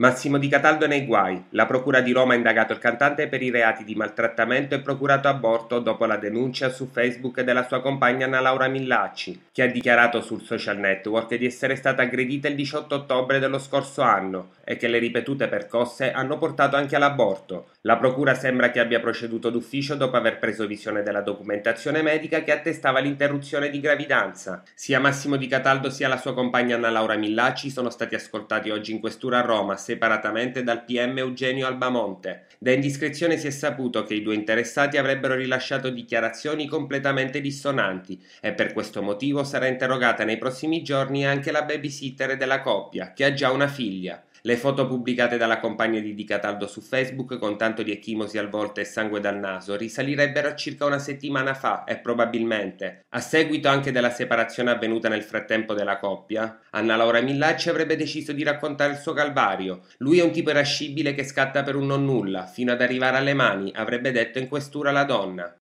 Massimo Di Cataldo nei guai. La Procura di Roma ha indagato il cantante per i reati di maltrattamento e procurato aborto dopo la denuncia su Facebook della sua compagna Anna Laura Millacci, che ha dichiarato sul social network di essere stata aggredita il 18 ottobre dello scorso anno e che le ripetute percosse hanno portato anche all'aborto. La Procura sembra che abbia proceduto d'ufficio dopo aver preso visione della documentazione medica che attestava l'interruzione di gravidanza. Sia Massimo Di Cataldo sia la sua compagna Anna Laura Millacci sono stati ascoltati oggi in questura a Roma separatamente dal PM Eugenio Albamonte. Da indiscrezione si è saputo che i due interessati avrebbero rilasciato dichiarazioni completamente dissonanti e per questo motivo sarà interrogata nei prossimi giorni anche la babysitter della coppia, che ha già una figlia. Le foto pubblicate dalla compagna di Di Cataldo su Facebook con tanto di ecchimosi al volto e sangue dal naso risalirebbero a circa una settimana fa e probabilmente, a seguito anche della separazione avvenuta nel frattempo della coppia, Anna Laura Millacci avrebbe deciso di raccontare il suo calvario. Lui è un tipo irascibile che scatta per un non nulla, fino ad arrivare alle mani, avrebbe detto in questura la donna.